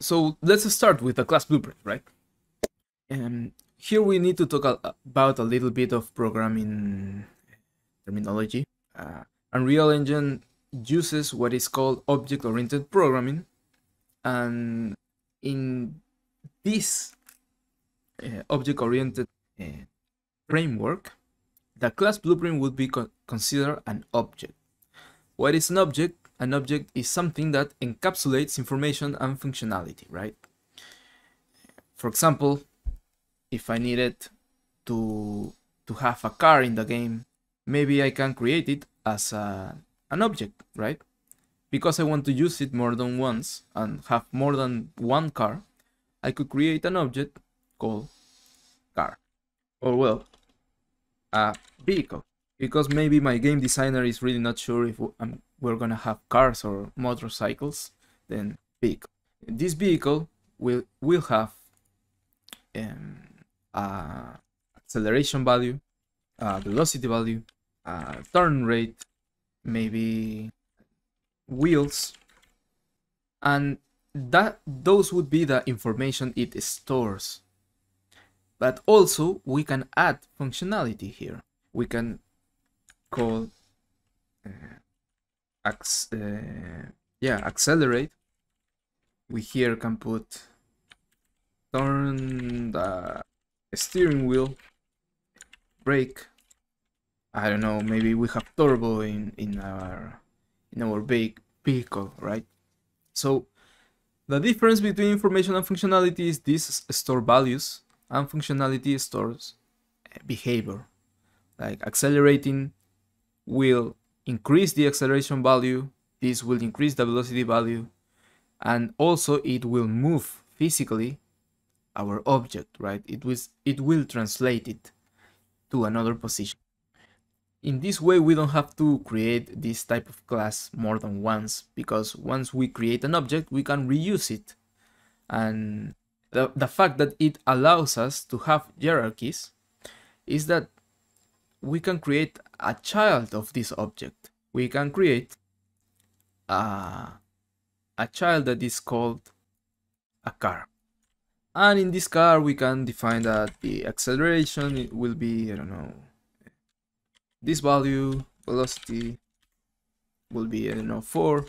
so let's start with the class blueprint, right? And here we need to talk about a little bit of programming terminology. Uh, Unreal Engine uses what is called object-oriented programming, and in this uh, object-oriented uh, framework, the class blueprint would be co considered an object. What is an object? An object is something that encapsulates information and functionality, right? For example, if I needed to to have a car in the game, maybe I can create it as a, an object, right? Because I want to use it more than once and have more than one car, I could create an object called car. Or well, a vehicle. Because maybe my game designer is really not sure if we're gonna have cars or motorcycles, then vehicle. This vehicle will will have um, acceleration value, velocity value, turn rate, maybe wheels, and that those would be the information it stores. But also we can add functionality here. We can call uh, uh, yeah accelerate. We here can put turn the steering wheel, brake. I don't know. Maybe we have turbo in in our in our big vehicle, right? So the difference between information and functionality is this store values and functionality stores behavior. Like accelerating will increase the acceleration value, this will increase the velocity value, and also it will move physically our object, right? It was it will translate it to another position. In this way, we don't have to create this type of class more than once, because once we create an object, we can reuse it. And the, the fact that it allows us to have hierarchies is that we can create a child of this object. We can create a, a child that is called a car. And in this car, we can define that the acceleration will be, I don't know, this value, velocity will be, I don't know, 4,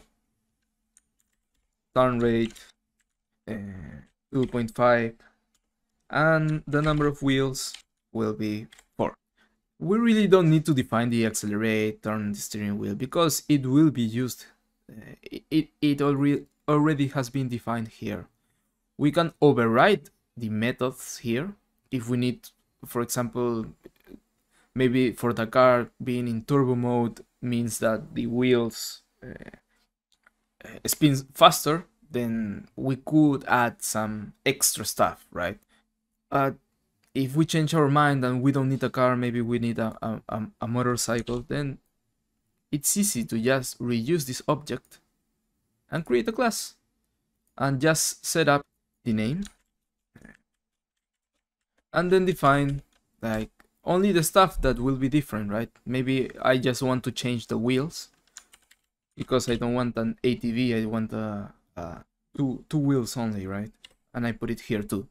turn rate, uh, 2.5, and the number of wheels will be 4. We really don't need to define the accelerate, turn the steering wheel, because it will be used, uh, it, it already, already has been defined here we can override the methods here if we need, for example, maybe for the car being in turbo mode means that the wheels uh, uh spin faster, then we could add some extra stuff, right? If we change our mind and we don't need a car, maybe we need a, a, a motorcycle, then it's easy to just reuse this object and create a class and just set up the name and then define like only the stuff that will be different right? Maybe I just want to change the wheels because I don't want an ATV I want a, a two two wheels only right? And I put it here too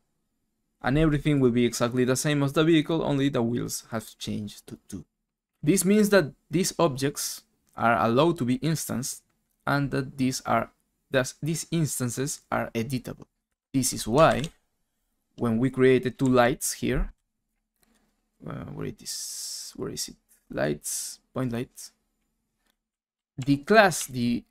and everything will be exactly the same as the vehicle only the wheels have changed to two this means that these objects are allowed to be instanced and that these are that these instances are editable this is why when we created two lights here, uh, where it is, where is it? Lights, point lights. The class, the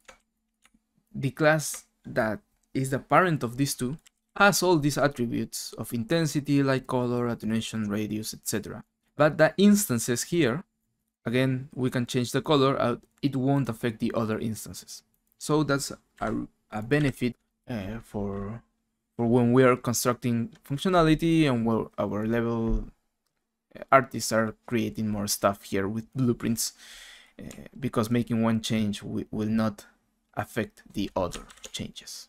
the class that is the parent of these two has all these attributes of intensity, light color, attenuation, radius, etc. But the instances here, again, we can change the color, it won't affect the other instances. So that's a, a benefit uh, for for when we are constructing functionality and where our level uh, artists are creating more stuff here with blueprints uh, because making one change will not affect the other changes.